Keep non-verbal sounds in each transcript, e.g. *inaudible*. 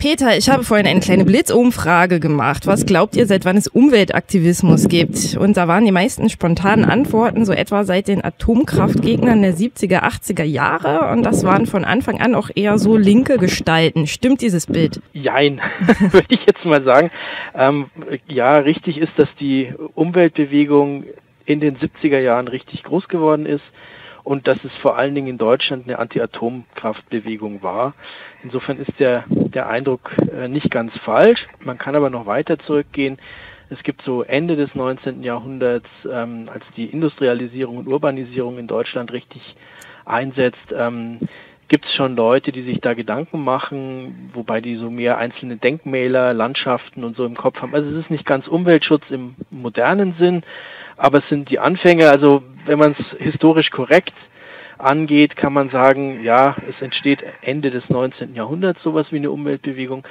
Peter, ich habe vorhin eine kleine Blitzumfrage gemacht. Was glaubt ihr, seit wann es Umweltaktivismus gibt? Und da waren die meisten spontanen Antworten so etwa seit den Atomkraftgegnern der 70er, 80er Jahre. Und das waren von Anfang an auch eher so linke Gestalten. Stimmt dieses Bild? Jein, *laughs* würde ich jetzt mal sagen. Ähm, ja, richtig ist, dass die Umweltbewegung in den 70er Jahren richtig groß geworden ist und dass es vor allen Dingen in Deutschland eine Anti-Atomkraftbewegung war. Insofern ist der, der Eindruck äh, nicht ganz falsch. Man kann aber noch weiter zurückgehen. Es gibt so Ende des 19. Jahrhunderts, ähm, als die Industrialisierung und Urbanisierung in Deutschland richtig einsetzt, ähm, gibt es schon Leute, die sich da Gedanken machen, wobei die so mehr einzelne Denkmäler, Landschaften und so im Kopf haben. Also es ist nicht ganz Umweltschutz im modernen Sinn, aber es sind die Anfänge. Also wenn man es historisch korrekt angeht, kann man sagen, ja, es entsteht Ende des 19. Jahrhunderts sowas wie eine Umweltbewegung.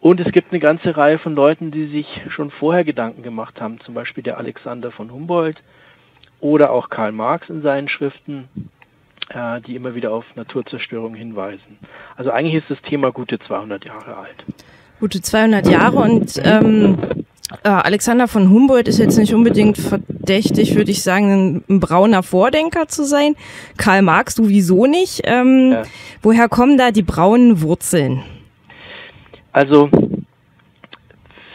Und es gibt eine ganze Reihe von Leuten, die sich schon vorher Gedanken gemacht haben, zum Beispiel der Alexander von Humboldt oder auch Karl Marx in seinen Schriften, die immer wieder auf Naturzerstörung hinweisen. Also eigentlich ist das Thema gute 200 Jahre alt. Gute 200 Jahre und ähm, äh, Alexander von Humboldt ist jetzt nicht unbedingt verdächtig, würde ich sagen, ein, brauner Vordenker zu sein. Karl Marx sowieso nicht. Ähm, ja. Woher kommen da die braunen Wurzeln? Also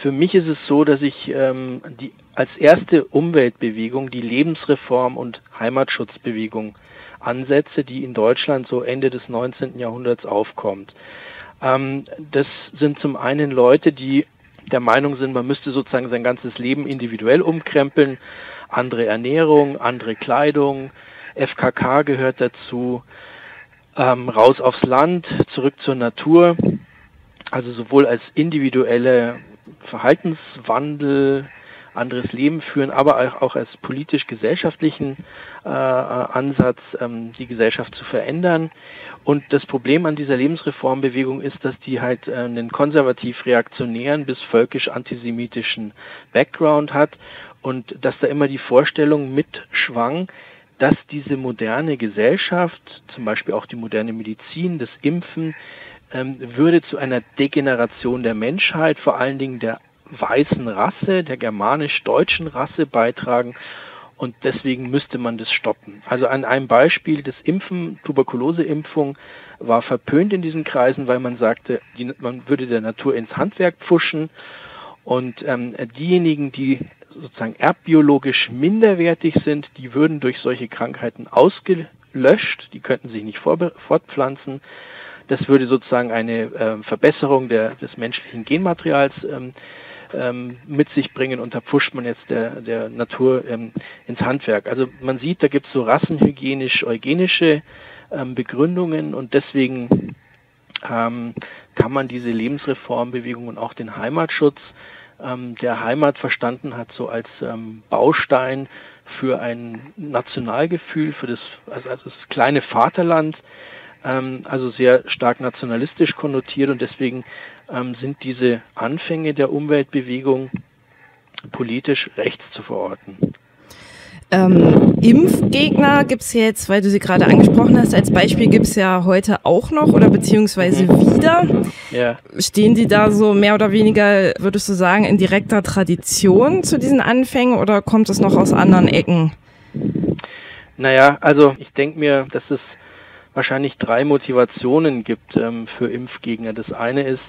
für mich ist es so, dass ich ähm, die als erste Umweltbewegung die Lebensreform und Heimatschutzbewegung ansetze, die in Deutschland so Ende des 19. Jahrhunderts aufkommt. Ähm, das sind zum einen Leute, die der Meinung sind, man müsste sozusagen sein ganzes Leben individuell umkrempeln. Andere Ernährung, andere Kleidung, FKK gehört dazu, ähm, raus aufs Land, zurück zur Natur. Also sowohl als individuelle Verhaltenswandel, anderes Leben führen, aber auch als politisch-gesellschaftlichen äh, Ansatz, ähm, die Gesellschaft zu verändern. Und das Problem an dieser Lebensreformbewegung ist, dass die halt äh, einen konservativ-reaktionären bis völkisch-antisemitischen Background hat und dass da immer die Vorstellung mitschwang, dass diese moderne Gesellschaft, zum Beispiel auch die moderne Medizin, das Impfen, ähm, würde zu einer Degeneration der Menschheit, vor allen Dingen der weißen Rasse, der germanisch-deutschen Rasse beitragen und deswegen müsste man das stoppen. Also an einem Beispiel des Impfen, Tuberkuloseimpfung, war verpönt in diesen Kreisen, weil man sagte, die, man würde der Natur ins Handwerk pfuschen und ähm, diejenigen, die sozusagen erbbiologisch minderwertig sind, die würden durch solche Krankheiten ausgelöscht, die könnten sich nicht fortpflanzen. Das würde sozusagen eine äh, Verbesserung der, des menschlichen Genmaterials ähm, ähm, mit sich bringen und da pfuscht man jetzt der, der Natur ähm, ins Handwerk. Also man sieht, da gibt es so rassenhygienisch-eugenische ähm, Begründungen und deswegen ähm, kann man diese Lebensreformbewegung und auch den Heimatschutz ähm, der Heimat verstanden hat, so als ähm, Baustein für ein Nationalgefühl, für das, also, also das kleine Vaterland, ähm, also sehr stark nationalistisch konnotiert und deswegen ähm, sind diese Anfänge der Umweltbewegung politisch rechts zu verorten. Ähm, Impfgegner gibt es jetzt, weil du sie gerade angesprochen hast, als Beispiel gibt es ja heute auch noch oder beziehungsweise mhm. wieder. Ja. Stehen die da so mehr oder weniger, würdest du sagen, in direkter Tradition zu diesen Anfängen oder kommt es noch aus anderen Ecken? Naja, also ich denke mir, dass es wahrscheinlich drei Motivationen gibt ähm, für Impfgegner. Das eine ist,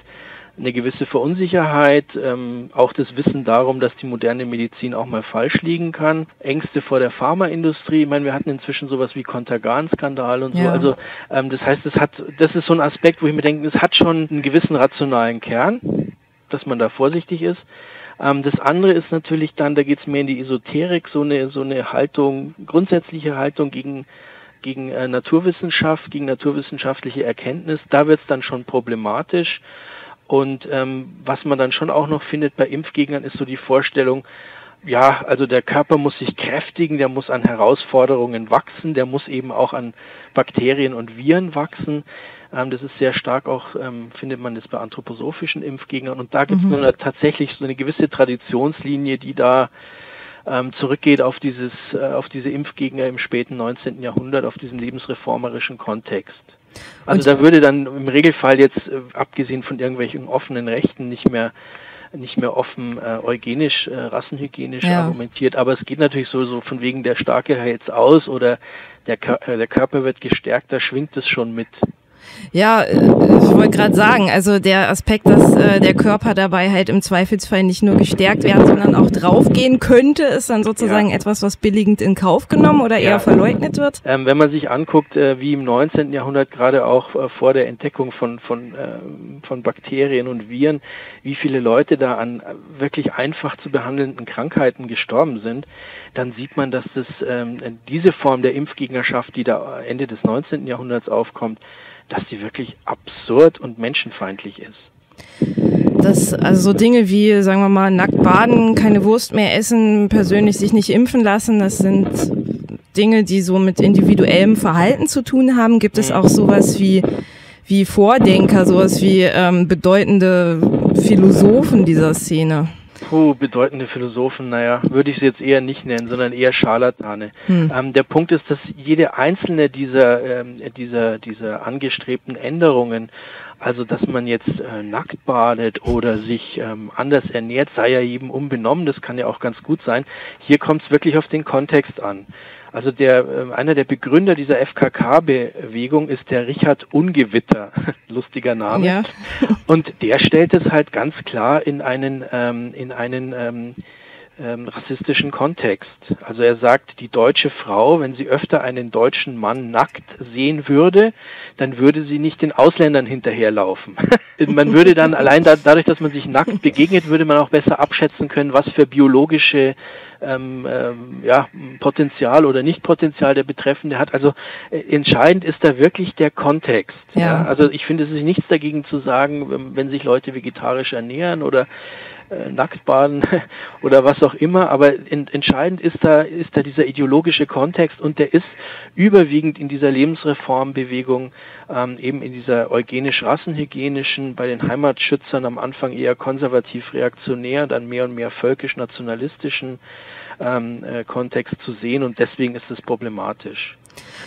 eine gewisse Verunsicherheit, ähm, auch das Wissen darum, dass die moderne Medizin auch mal falsch liegen kann, Ängste vor der Pharmaindustrie. Ich meine, wir hatten inzwischen sowas wie Kontergan-Skandal und so. Ja. Also ähm, das heißt, es hat, das ist so ein Aspekt, wo ich mir denke, es hat schon einen gewissen rationalen Kern, dass man da vorsichtig ist. Ähm, das andere ist natürlich dann, da geht es mehr in die Esoterik, so eine so eine Haltung, grundsätzliche Haltung gegen gegen äh, Naturwissenschaft, gegen naturwissenschaftliche Erkenntnis. Da wird es dann schon problematisch. Und ähm, was man dann schon auch noch findet bei Impfgegnern ist so die Vorstellung, ja, also der Körper muss sich kräftigen, der muss an Herausforderungen wachsen, der muss eben auch an Bakterien und Viren wachsen. Ähm, das ist sehr stark auch, ähm, findet man das bei anthroposophischen Impfgegnern. Und da gibt es mhm. tatsächlich so eine gewisse Traditionslinie, die da ähm, zurückgeht auf dieses, äh, auf diese Impfgegner im späten 19. Jahrhundert, auf diesen lebensreformerischen Kontext. Also Und da würde dann im Regelfall jetzt, äh, abgesehen von irgendwelchen offenen Rechten, nicht mehr nicht mehr offen äh, eugenisch, äh, rassenhygienisch ja. argumentiert, aber es geht natürlich so, so von wegen der Starke hält aus oder der, äh, der Körper wird gestärkt, da schwingt es schon mit. Ja, äh, ich wollte gerade sagen, also der Aspekt, dass äh, der Körper dabei halt im Zweifelsfall nicht nur gestärkt werden, sondern auch draufgehen könnte, ist dann sozusagen ja. etwas, was billigend in Kauf genommen oder eher ja. verleugnet wird? Ähm, wenn man sich anguckt, äh, wie im 19. Jahrhundert gerade auch äh, vor der Entdeckung von, von, äh, von Bakterien und Viren, wie viele Leute da an wirklich einfach zu behandelnden Krankheiten gestorben sind, dann sieht man, dass das, ähm, diese Form der Impfgegnerschaft, die da Ende des 19. Jahrhunderts aufkommt, dass die wirklich absurd und menschenfeindlich ist. Das, also so Dinge wie, sagen wir mal, nackt baden, keine Wurst mehr essen, persönlich sich nicht impfen lassen, das sind Dinge, die so mit individuellem Verhalten zu tun haben. Gibt es auch sowas wie, wie Vordenker, sowas wie ähm, bedeutende Philosophen dieser Szene? Puh, bedeutende Philosophen, naja, würde ich sie jetzt eher nicht nennen, sondern eher Scharlatane. Hm. Ähm, der Punkt ist, dass jede einzelne dieser, ähm, dieser, dieser angestrebten Änderungen, also dass man jetzt äh, nackt badet oder sich ähm, anders ernährt, sei ja jedem unbenommen, das kann ja auch ganz gut sein. Hier kommt es wirklich auf den Kontext an. Also der, äh, einer der Begründer dieser FKK-Bewegung ist der Richard Ungewitter, *laughs* lustiger Name. Ja. Und der stellt es halt ganz klar in einen, ähm, in einen ähm, ähm, rassistischen Kontext. Also er sagt, die deutsche Frau, wenn sie öfter einen deutschen Mann nackt sehen würde, dann würde sie nicht den Ausländern hinterherlaufen. *laughs* man würde dann allein da, dadurch, dass man sich nackt begegnet, würde man auch besser abschätzen können, was für biologische ähm, ähm, ja, Potenzial oder Nicht-Potenzial der Betreffende hat. Also äh, entscheidend ist da wirklich der Kontext. Ja. ja. Also ich finde, es ist nichts dagegen zu sagen, wenn, sich Leute vegetarisch ernähren oder Nacktbaden *laughs* oder was auch immer, aber in, entscheidend ist da, ist da dieser ideologische Kontext und der ist überwiegend in dieser Lebensreformbewegung, ähm, eben in dieser eugenisch-rassenhygienischen, bei den Heimatschützern am Anfang eher konservativ-reaktionär, dann mehr und mehr völkisch-nationalistischen ähm, äh, Kontext zu sehen und deswegen ist es problematisch.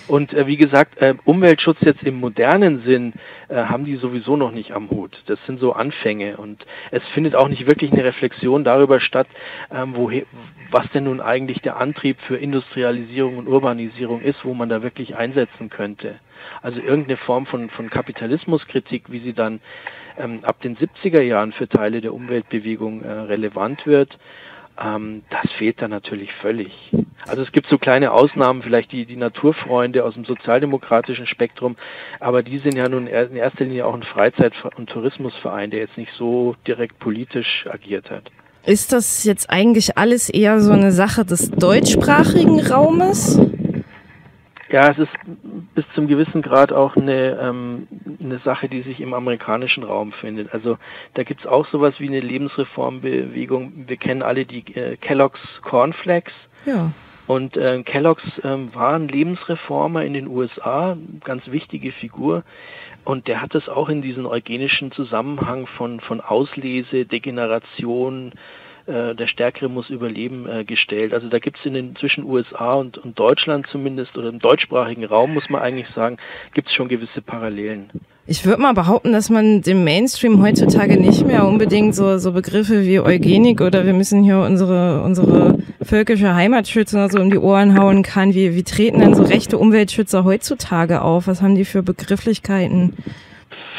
Und äh, wie gesagt, äh, Umweltschutz jetzt im modernen Sinn äh, haben die sowieso noch nicht am Hut. Das sind so Anfänge und es findet auch nicht wirklich eine Reflexion darüber statt, ähm, woher, was denn nun eigentlich der Antrieb für Industrialisierung und Urbanisierung ist, wo man da wirklich einsetzen könnte. Also irgendeine Form von, von Kapitalismuskritik, wie sie dann ähm, ab den 70er Jahren für Teile der Umweltbewegung äh, relevant wird ähm, das fehlt da natürlich völlig. Also es gibt so kleine Ausnahmen, vielleicht die, die Naturfreunde aus dem sozialdemokratischen Spektrum, aber die sind ja nun in erster Linie auch ein Freizeit- und Tourismusverein, der jetzt nicht so direkt politisch agiert hat. Ist das jetzt eigentlich alles eher so eine Sache des deutschsprachigen Raumes? Ja, es ist bis zum gewissen Grad auch eine, ähm, eine Sache, die sich im amerikanischen Raum findet. Also da gibt's auch sowas wie eine Lebensreformbewegung. Wir kennen alle die äh, Kellogg's Cornflakes. Ja. Und äh, Kellogg's ähm, war ein Lebensreformer in den USA, ganz wichtige Figur. Und der hat es auch in diesen eugenischen Zusammenhang von, von Auslese, Degeneration, äh, der Stärkere muss überleben äh, gestellt. Also da gibt es in den zwischen USA und, und Deutschland zumindest oder im deutschsprachigen Raum muss man eigentlich sagen, gibt es schon gewisse Parallelen. Ich würde mal behaupten, dass man dem Mainstream heutzutage nicht mehr unbedingt so, so Begriffe wie Eugenik oder wir müssen hier unsere, unsere völkische Heimat schützen oder so um die Ohren hauen kann. Wie, wie treten denn so rechte Umweltschützer heutzutage auf? Was haben die für Begrifflichkeiten?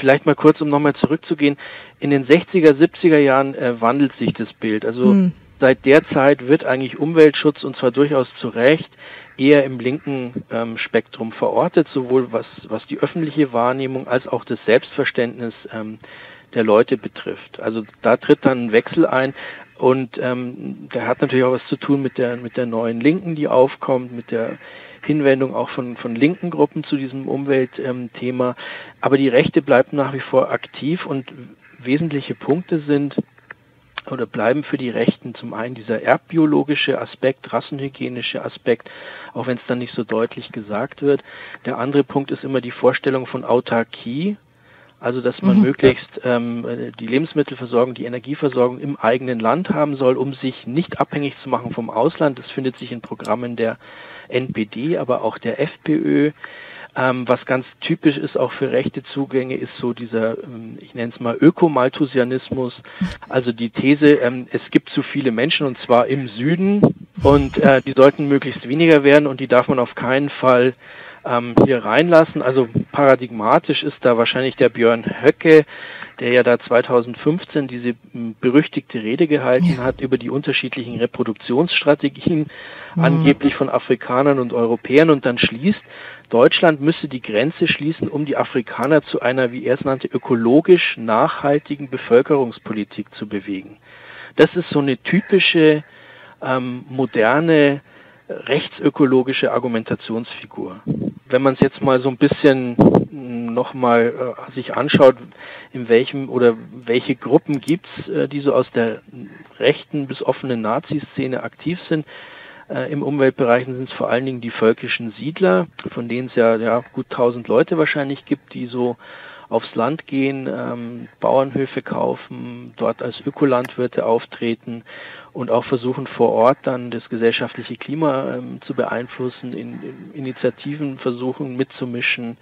Vielleicht mal kurz, um nochmal zurückzugehen, in den 60er, 70er Jahren äh, wandelt sich das Bild. Also hm. seit der Zeit wird eigentlich Umweltschutz und zwar durchaus zu Recht eher im linken ähm, Spektrum verortet, sowohl was, was die öffentliche Wahrnehmung als auch das Selbstverständnis ähm, der Leute betrifft. Also da tritt dann ein Wechsel ein und ähm, der hat natürlich auch was zu tun mit der mit der neuen Linken, die aufkommt, mit der Hinwendung auch von, von linken Gruppen zu diesem Umweltthema. Aber die Rechte bleibt nach wie vor aktiv und wesentliche Punkte sind oder bleiben für die Rechten zum einen dieser erbbiologische Aspekt, rassenhygienische Aspekt, auch wenn es dann nicht so deutlich gesagt wird. Der andere Punkt ist immer die Vorstellung von Autarkie, also dass man mhm. möglichst ähm, die Lebensmittelversorgung, die Energieversorgung im eigenen Land haben soll, um sich nicht abhängig zu machen vom Ausland. Das findet sich in Programmen der NPD, aber auch der FPÖ. Ähm, was ganz typisch ist auch für rechte Zugänge, ist so dieser, ähm, ich nenne es mal Ökomalthusianismus, also die These, ähm, es gibt zu viele Menschen und zwar im Süden und äh, die sollten möglichst weniger werden und die darf man auf keinen Fall ähm, hier reinlassen. Also paradigmatisch ist da wahrscheinlich der Björn Höcke, der ja da 2015 diese berüchtigte Rede gehalten hat über die unterschiedlichen Reproduktionsstrategien, mhm. angeblich von Afrikanern und Europäern und dann schließt, Deutschland müsse die Grenze schließen, um die Afrikaner zu einer, wie er es nannte, ökologisch nachhaltigen Bevölkerungspolitik zu bewegen. Das ist so eine typische ähm, moderne rechtsökologische Argumentationsfigur. Wenn man es jetzt mal so ein bisschen nochmal äh, sich anschaut, in welchem oder welche Gruppen gibt es, äh, die so aus der rechten bis offenen Nazi-Szene aktiv sind, äh, Im Umweltbereich sind es vor allen Dingen die völkischen Siedler, von denen es ja, ja gut 1000 Leute wahrscheinlich gibt, die so aufs Land gehen, ähm, Bauernhöfe kaufen, dort als Ökolandwirte auftreten und auch versuchen vor Ort dann das gesellschaftliche Klima ähm, zu beeinflussen, in, in Initiativen versuchen mitzumischen.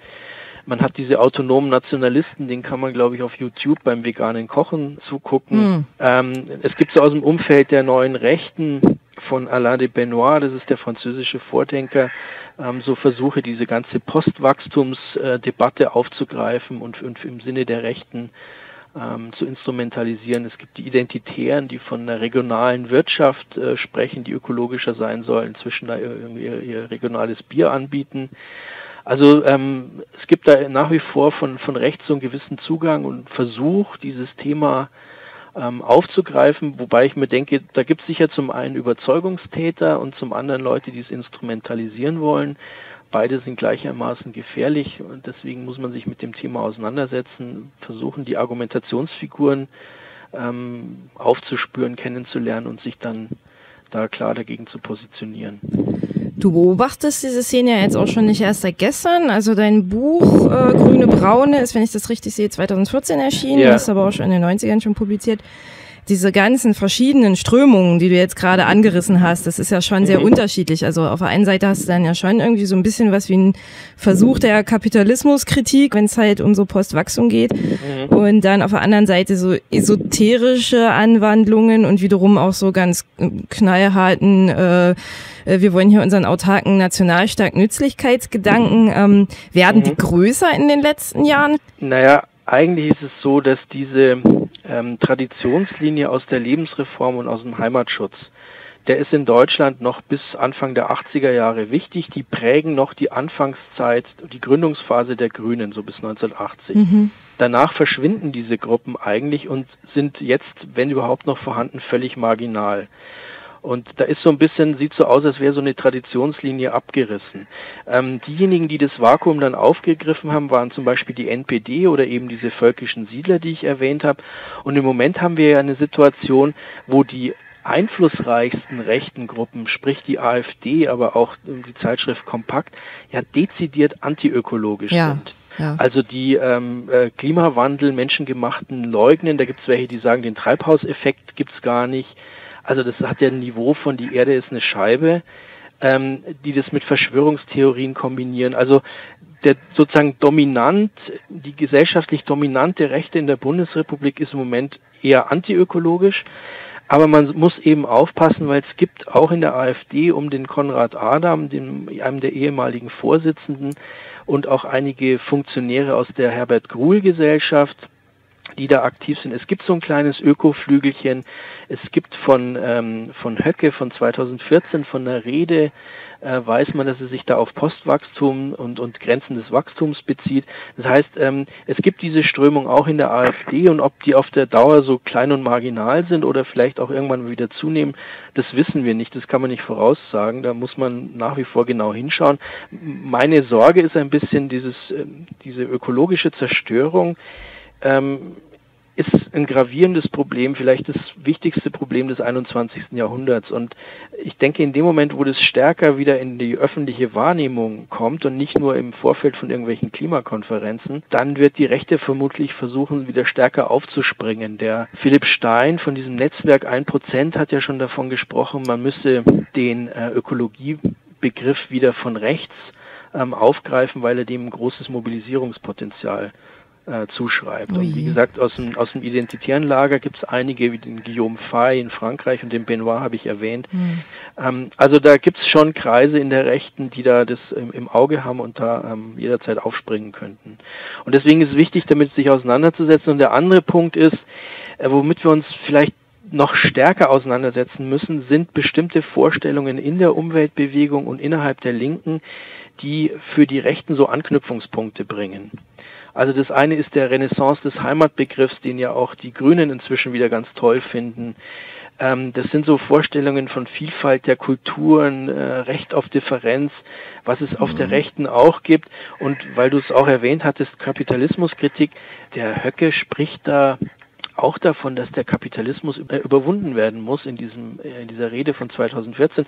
Man hat diese autonomen Nationalisten, den kann man, glaube ich, auf YouTube beim veganen Kochen zugucken. Mhm. Ähm, es gibt so aus dem Umfeld der neuen Rechten von Alain de Benoit, das ist der französische Vordenker, ähm, so Versuche, diese ganze Postwachstumsdebatte aufzugreifen und, und im Sinne der Rechten ähm, zu instrumentalisieren. Es gibt die Identitären, die von einer regionalen Wirtschaft äh, sprechen, die ökologischer sein soll, inzwischen da ihr, ihr, regionales Bier anbieten. Also ähm, es gibt da nach wie vor von, von rechts so einen gewissen Zugang und Versuch, dieses Thema ähm, aufzugreifen, wobei ich mir denke, da gibt es sicher zum einen Überzeugungstäter und zum anderen Leute, die es instrumentalisieren wollen. Beide sind gleichermaßen gefährlich und deswegen muss man sich mit dem Thema auseinandersetzen, versuchen die Argumentationsfiguren ähm, aufzuspüren, kennenzulernen und sich dann da klar dagegen zu positionieren. Du beobachtest diese Szene ja jetzt auch schon nicht erst seit gestern. Also dein Buch äh, Grüne Braune ist, wenn ich das richtig sehe, 2014 erschienen, ja. ist aber auch schon in den 90ern schon publiziert diese ganzen verschiedenen Strömungen, die du jetzt gerade angerissen hast, das ist ja schon sehr mhm. unterschiedlich. Also auf der einen Seite hast du dann ja schon irgendwie so ein bisschen was wie ein Versuch der Kapitalismuskritik, wenn es halt um so Postwachstum geht. Mhm. Und dann auf der anderen Seite so esoterische Anwandlungen und wiederum auch so ganz knallharten, äh, wir wollen hier unseren autarken Nationalstaat Nützlichkeitsgedanken. Ähm, werden mhm. die größer in den letzten Jahren? Naja, eigentlich ist es so, dass diese ähm, Traditionslinie aus der Lebensreform und aus dem Heimatschutz, der ist in Deutschland noch bis Anfang der 80er Jahre wichtig. Die prägen noch die Anfangszeit, die Gründungsphase der Grünen, so bis 1980. Mhm. Danach verschwinden diese Gruppen eigentlich und sind jetzt, wenn überhaupt noch vorhanden, völlig marginal. Und da ist so ein bisschen, sieht so aus, als wäre so eine Traditionslinie abgerissen. Ähm, diejenigen, die das Vakuum dann aufgegriffen haben, waren zum Beispiel die NPD oder eben diese völkischen Siedler, die ich erwähnt habe. Und im Moment haben wir ja eine Situation, wo die einflussreichsten rechten Gruppen, sprich die AfD, aber auch die Zeitschrift Kompakt, ja dezidiert antiökologisch ja. sind. Ja. Also die ähm, äh, Klimawandel, menschengemachten leugnen, da gibt es welche, die sagen, den Treibhauseffekt gibt es gar nicht. Also das hat ja ein Niveau von die Erde ist eine Scheibe, ähm, die das mit Verschwörungstheorien kombinieren. Also der sozusagen dominant, die gesellschaftlich dominante Rechte in der Bundesrepublik ist im Moment eher antiökologisch. Aber man muss eben aufpassen, weil es gibt auch in der AfD um den Konrad Adam, dem, einem der ehemaligen Vorsitzenden, und auch einige Funktionäre aus der Herbert Gruhl Gesellschaft, die da aktiv sind. Es gibt so ein kleines Ökoflügelchen. Es gibt von, ähm, von Höcke von 2014, von der Rede, äh, weiß man, dass es sich da auf Postwachstum und, und Grenzen des Wachstums bezieht. Das heißt, ähm, es gibt diese Strömung auch in der AfD und ob die auf der Dauer so klein und marginal sind oder vielleicht auch irgendwann wieder zunehmen, das wissen wir nicht. Das kann man nicht voraussagen. Da muss man nach wie vor genau hinschauen. Meine Sorge ist ein bisschen dieses, äh, diese ökologische Zerstörung ähm, ist ein gravierendes Problem, vielleicht das wichtigste Problem des 21. Jahrhunderts. Und ich denke, in dem Moment, wo das stärker wieder in die öffentliche Wahrnehmung kommt und nicht nur im Vorfeld von irgendwelchen Klimakonferenzen, dann wird die Rechte vermutlich versuchen, wieder stärker aufzuspringen. Der Philipp Stein von diesem Netzwerk 1% hat ja schon davon gesprochen, man müsse den äh, Ökologiebegriff wieder von rechts ähm, aufgreifen, weil er dem ein großes Mobilisierungspotenzial äh, zuschreibt. Und wie gesagt, aus dem, aus dem identitären Lager gibt es einige, wie den Guillaume Fay in Frankreich und den Benoit habe ich erwähnt. Mhm. Ähm, also da gibt es schon Kreise in der Rechten, die da das im, im Auge haben und da ähm, jederzeit aufspringen könnten. Und deswegen ist es wichtig, damit sich auseinanderzusetzen. Und der andere Punkt ist, äh, womit wir uns vielleicht noch stärker auseinandersetzen müssen, sind bestimmte Vorstellungen in der Umweltbewegung und innerhalb der Linken, die für die Rechten so Anknüpfungspunkte bringen. Also das eine ist der Renaissance des Heimatbegriffs, den ja auch die Grünen inzwischen wieder ganz toll finden. Ähm, das sind so Vorstellungen von Vielfalt der Kulturen, äh, Recht auf Differenz, was es auf mhm. der Rechten auch gibt. Und weil du es auch erwähnt hattest, Kapitalismuskritik, der Höcke spricht da auch davon, dass der Kapitalismus überwunden werden muss in, diesem, äh, in dieser Rede von 2014.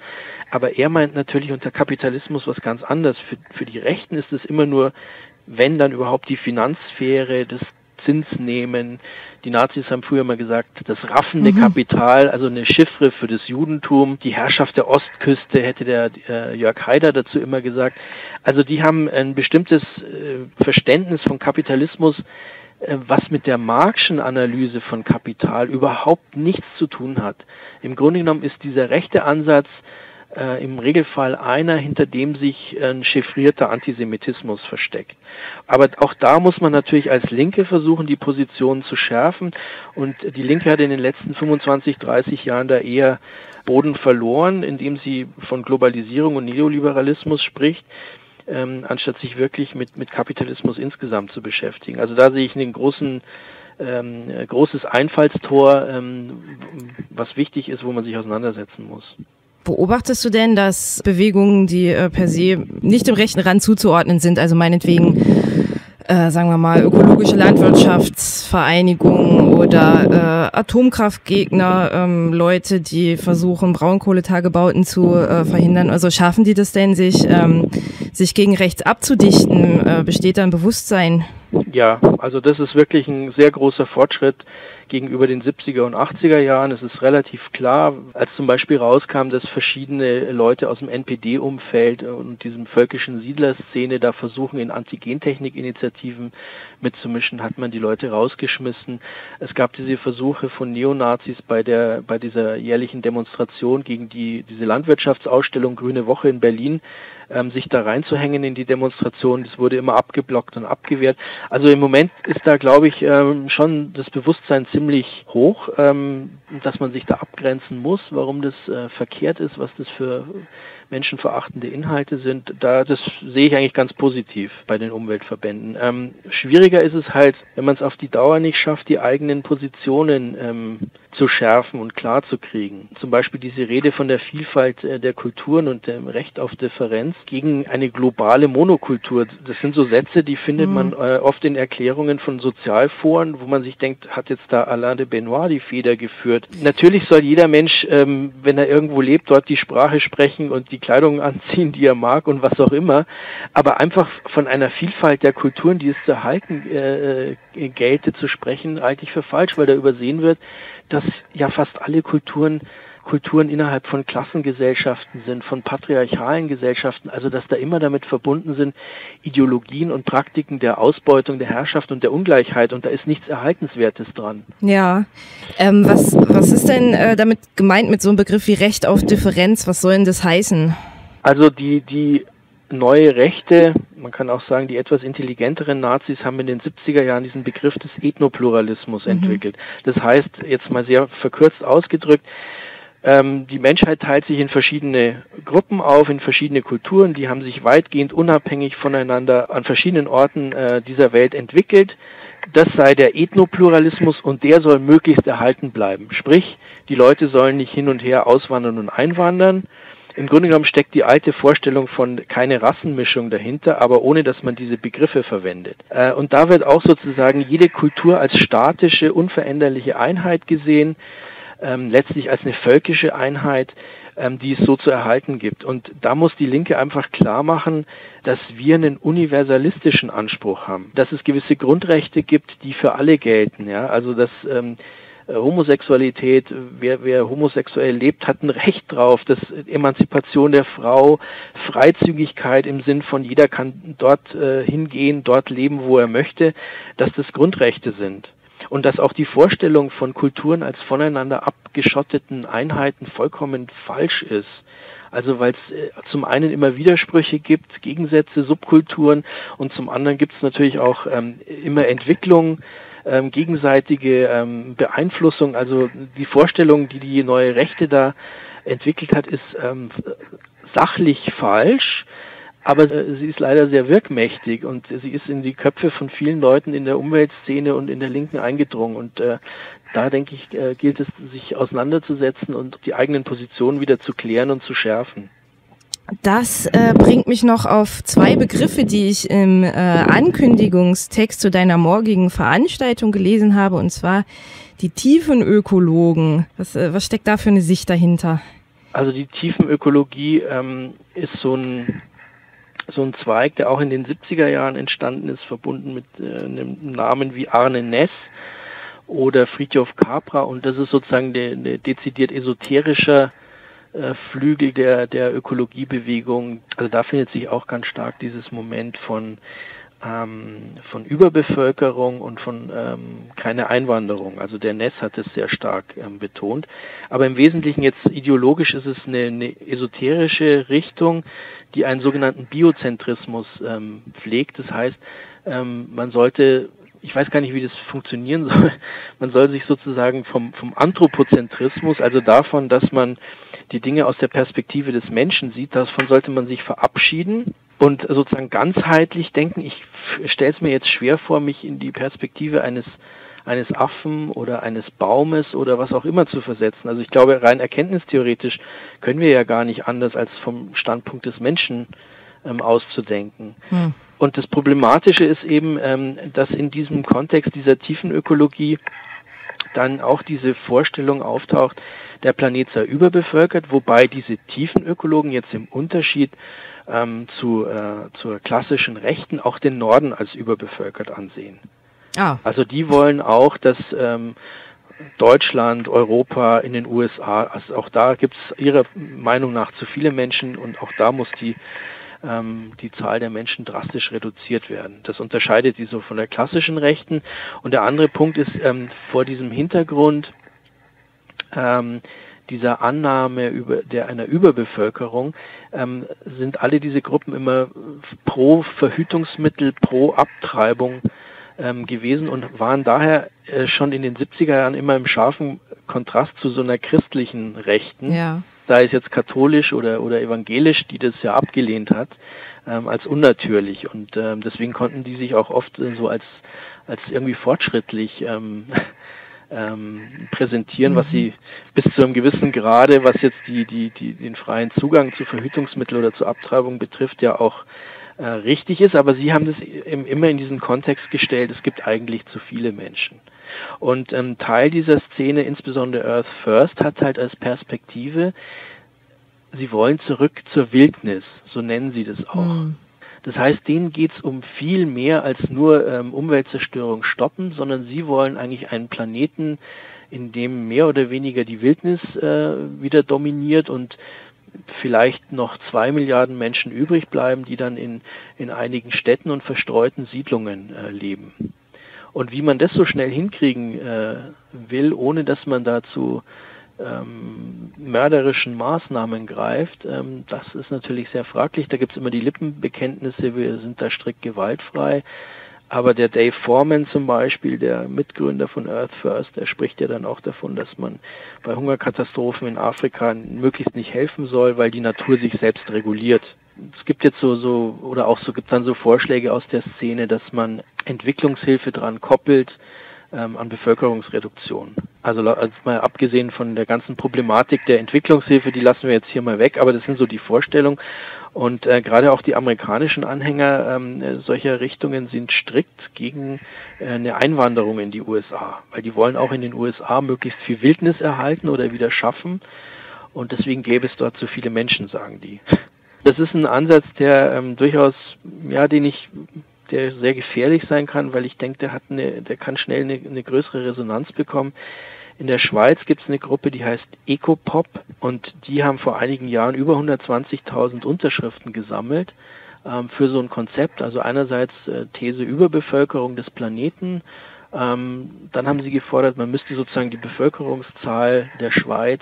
Aber er meint natürlich unter Kapitalismus was ganz anderes. Für, für die Rechten ist es immer nur wenn dann überhaupt die Finanzsphäre, das Zinsnehmen. Die Nazis haben früher mal gesagt, das raffende mhm. Kapital, also eine Chiffre für das Judentum. Die Herrschaft der Ostküste hätte der äh, Jörg Haider dazu immer gesagt. Also die haben ein bestimmtes äh, Verständnis von Kapitalismus, äh, was mit der Marxischen Analyse von Kapital überhaupt nichts zu tun hat. Im Grunde genommen ist dieser rechte Ansatz äh, im Regelfall einer, hinter dem sich ein chiffrierter Antisemitismus versteckt. Aber auch da muss man natürlich als Linke versuchen, die Positionen zu schärfen. Und die Linke hat in den letzten 25, 30 Jahren da eher Boden verloren, indem sie von Globalisierung und Neoliberalismus spricht. Ähm, anstatt sich wirklich mit, mit Kapitalismus insgesamt zu beschäftigen. Also da sehe ich einen großen ähm, großes Einfallstor, ähm, was wichtig ist, wo man sich auseinandersetzen muss. Beobachtest du denn, dass Bewegungen, die äh, per se nicht im rechten Rand zuzuordnen sind, also meinetwegen, äh, sagen wir mal, ökologische Landwirtschaftsvereinigungen oder äh, Atomkraftgegner, ähm, Leute, die versuchen, Braunkohletagebauten zu äh, verhindern, also schaffen die das denn, sich, ähm, sich gegen rechts abzudichten? Äh, besteht da ein Bewusstsein? Ja, also das ist wirklich ein sehr großer Fortschritt gegenüber den 70er und 80er Jahren. Es ist relativ klar, als zum Beispiel rauskam, dass verschiedene Leute aus dem NPD-Umfeld und diesem völkischen Siedlerszene da versuchen, in Antigentechnik-Initiativen mitzumischen, hat man die Leute rausgeschmissen. Es gab diese Versuche von Neonazis bei der, bei dieser jährlichen Demonstration gegen die, diese Landwirtschaftsausstellung Grüne Woche in Berlin, ähm, sich da reinzuhängen in die Demonstration. Das wurde immer abgeblockt und abgewehrt. Also im Moment ist da, glaube ich, ähm, schon das Bewusstsein ziemlich hoch, ähm, dass man sich da abgrenzen muss, warum das äh, verkehrt ist, was das für menschenverachtende Inhalte sind, da das sehe ich eigentlich ganz positiv bei den Umweltverbänden. Ähm, schwieriger ist es halt, wenn man es auf die Dauer nicht schafft, die eigenen Positionen ähm, zu schärfen und klar zu kriegen. Zum Beispiel diese Rede von der Vielfalt äh, der Kulturen und dem Recht auf Differenz gegen eine globale Monokultur. Das sind so Sätze, die findet mhm. man äh, oft in Erklärungen von Sozialforen, wo man sich denkt, hat jetzt da Alain de Benoit die Feder geführt. Natürlich soll jeder Mensch, ähm, wenn er irgendwo lebt, dort die Sprache sprechen und die Kleidung *laughs* anziehen, die er mag und was auch immer. Aber einfach von einer Vielfalt der Kulturen, die es zu erhalten äh, äh gelte, zu sprechen, halte ich für falsch, weil da übersehen wird, dass ja fast alle Kulturen Kulturen innerhalb von Klassengesellschaften sind, von patriarchalen Gesellschaften, also dass da immer damit verbunden sind Ideologien und Praktiken der Ausbeutung, der Herrschaft und der Ungleichheit und da ist nichts Erhaltenswertes dran. Ja, ähm, was, was ist denn äh, damit gemeint mit so einem Begriff wie Recht auf Differenz? Was soll denn das heißen? Also die, die neue Rechte, man kann auch sagen, die etwas intelligenteren Nazis haben in den 70er Jahren diesen Begriff des Ethnopluralismus mhm. entwickelt. Das heißt, jetzt mal sehr verkürzt ausgedrückt, ähm, die Menschheit teilt sich in verschiedene Gruppen auf, in verschiedene Kulturen, die haben sich weitgehend unabhängig voneinander an verschiedenen Orten äh, dieser Welt entwickelt. Das sei der Ethnopluralismus und der soll möglichst erhalten bleiben. Sprich, die Leute sollen nicht hin und her auswandern und einwandern, im Grunde genommen steckt die alte Vorstellung von keine Rassenmischung dahinter, aber ohne dass man diese Begriffe verwendet. Äh, und da wird auch sozusagen jede Kultur als statische, unveränderliche Einheit gesehen, ähm, letztlich als eine völkische Einheit, ähm, die es so zu erhalten gibt. Und da muss die Linke einfach klar machen, dass wir einen universalistischen Anspruch haben, dass es gewisse Grundrechte gibt, die für alle gelten. Ja? Also dass ähm, äh, Homosexualität, wer, wer homosexuell lebt, hat ein Recht drauf, das Emanzipation der Frau, Freizügigkeit im Sinn von jeder kann dort äh, hingehen, dort leben, wo er möchte, dass das Grundrechte sind und dass auch die Vorstellung von Kulturen als voneinander abgeschotteten Einheiten vollkommen falsch ist. Also weil es äh, zum einen immer Widersprüche gibt, Gegensätze, Subkulturen und zum anderen gibt es natürlich auch ähm, immer Entwicklungen, ähm, gegenseitige ähm, Beeinflussung. Also die Vorstellung, die die neue Rechte da entwickelt hat, ist ähm, sachlich falsch aber äh, sie ist leider sehr wirkmächtig und sie ist in die Köpfe von vielen Leuten in der Umweltszene und in der Linken eingedrungen. Und äh, da denke ich, äh, gilt es, sich auseinanderzusetzen und die eigenen Positionen wieder zu klären und zu schärfen. Das äh, bringt mich noch auf zwei Begriffe, die ich im äh, Ankündigungstext zu deiner morgigen Veranstaltung gelesen habe, und zwar die Tiefenökologen. Was, äh, was steckt da für eine Sicht dahinter? Also die Tiefenökologie ähm, ist so ein so ein Zweig, der auch in den 70er Jahren entstanden ist, verbunden mit äh, einem Namen wie Arne Ness oder Friedhof Capra und das ist sozusagen der, der dezidiert esoterischer äh, Flügel der, der Ökologiebewegung. Also da findet sich auch ganz stark dieses Moment von ähm, von Überbevölkerung und von ähm, keine Einwanderung. Also der Ness hat es sehr stark ähm, betont. Aber im Wesentlichen jetzt ideologisch ist es eine, eine esoterische Richtung, die einen sogenannten Biozentrismus ähm, pflegt. Das heißt, ähm, man sollte ich weiß gar nicht, wie das funktionieren *laughs* soll. Man soll sich sozusagen vom, vom Anthropozentrismus, also davon, dass man die Dinge aus der Perspektive des Menschen sieht, davon sollte man sich verabschieden und sozusagen ganzheitlich denken. Ich stelle es mir jetzt schwer vor, mich in die Perspektive eines eines Affen oder eines Baumes oder was auch immer zu versetzen. Also ich glaube, rein erkenntnistheoretisch können wir ja gar nicht anders als vom Standpunkt des Menschen ähm, auszudenken. Hm. Und das Problematische ist eben, ähm, dass in diesem Kontext dieser tiefen Ökologie dann auch diese Vorstellung auftaucht, der Planet sei überbevölkert, wobei diese tiefen Ökologen jetzt im Unterschied ähm, zu, äh, zur klassischen Rechten auch den Norden als überbevölkert ansehen. Ah. Also die wollen auch, dass ähm, Deutschland, Europa, in den USA, also auch da gibt es ihrer Meinung nach zu viele Menschen und auch da muss die ähm, die Zahl der Menschen drastisch reduziert werden. Das unterscheidet sie so von der klassischen Rechten. Und der andere Punkt ist ähm, vor diesem Hintergrund ähm, dieser Annahme über der einer Überbevölkerung ähm, sind alle diese Gruppen immer pro Verhütungsmittel, pro Abtreibung ähm, gewesen und waren daher äh, schon in den 70er Jahren immer im scharfen Kontrast zu so einer christlichen Rechten. Ja sei es jetzt katholisch oder, oder evangelisch, die das ja abgelehnt hat, ähm, als unnatürlich. Und ähm, deswegen konnten die sich auch oft äh, so als, als irgendwie fortschrittlich ähm, *laughs* ähm, präsentieren, was sie bis zu einem gewissen Grade, was jetzt die, die, die, den freien Zugang zu Verhütungsmitteln oder zur Abtreibung betrifft, ja auch äh, richtig ist. Aber sie haben das immer in diesen Kontext gestellt, es gibt eigentlich zu viele Menschen. Und ähm, Teil dieser Szene, insbesondere Earth First, hat halt als Perspektive, sie wollen zurück zur Wildnis, so nennen sie das auch. Mhm. Das heißt, denen geht es um viel mehr als nur ähm, Umweltzerstörung stoppen, sondern sie wollen eigentlich einen Planeten, in dem mehr oder weniger die Wildnis äh, wieder dominiert und vielleicht noch zwei Milliarden Menschen übrig bleiben, die dann in, in einigen Städten und verstreuten Siedlungen äh, leben. Und wie man das so schnell hinkriegen äh, will, ohne dass man dazu ähm, mörderischen Maßnahmen greift, ähm, das ist natürlich sehr fraglich. Da gibt es immer die Lippenbekenntnisse, wir sind da strikt gewaltfrei. Aber der Dave Foreman zum Beispiel, der Mitgründer von Earth First, der spricht ja dann auch davon, dass man bei Hungerkatastrophen in Afrika möglichst nicht helfen soll, weil die Natur sich selbst reguliert. Es gibt jetzt so, so, oder auch so gibt dann so Vorschläge aus der Szene, dass man Entwicklungshilfe dran koppelt ähm, an Bevölkerungsreduktion. Also, also mal abgesehen von der ganzen Problematik der Entwicklungshilfe, die lassen wir jetzt hier mal weg, aber das sind so die Vorstellungen. Und äh, gerade auch die amerikanischen Anhänger ähm, solcher Richtungen sind strikt gegen äh, eine Einwanderung in die USA, weil die wollen auch in den USA möglichst viel Wildnis erhalten oder wieder schaffen. Und deswegen gäbe es dort zu viele Menschen, sagen die. Das ist ein Ansatz, der ähm, durchaus, ja, den ich, der sehr gefährlich sein kann, weil ich denke, der hat eine, der kann schnell eine, eine größere Resonanz bekommen. In der Schweiz gibt es eine Gruppe, die heißt Ecopop und die haben vor einigen Jahren über 120.000 Unterschriften gesammelt ähm, für so ein Konzept. Also einerseits äh, These Überbevölkerung des Planeten. Ähm, dann haben sie gefordert, man müsste sozusagen die Bevölkerungszahl der Schweiz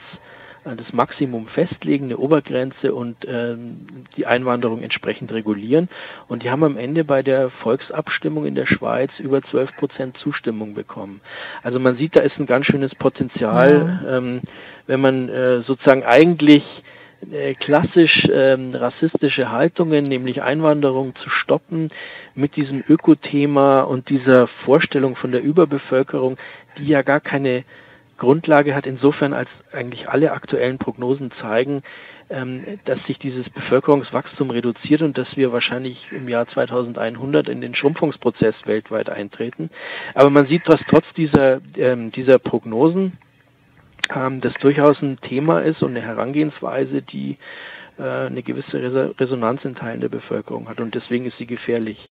das Maximum festlegen, eine Obergrenze und ähm, die Einwanderung entsprechend regulieren. Und die haben am Ende bei der Volksabstimmung in der Schweiz über 12 Prozent Zustimmung bekommen. Also man sieht, da ist ein ganz schönes Potenzial, ja. ähm, wenn man äh, sozusagen eigentlich äh, klassisch ähm, rassistische Haltungen, nämlich Einwanderung zu stoppen, mit diesem Ökothema und dieser Vorstellung von der Überbevölkerung, die ja gar keine Grundlage hat, insofern als eigentlich alle aktuellen Prognosen zeigen, ähm, dass sich dieses Bevölkerungswachstum reduziert und dass wir wahrscheinlich im Jahr 2100 in den Schrumpfungsprozess weltweit eintreten. Aber man sieht, dass trotz dieser, ähm, dieser Prognosen ähm, das durchaus ein Thema ist und eine Herangehensweise, die äh, eine gewisse Resonanz in Teilen der Bevölkerung hat und deswegen ist sie gefährlich.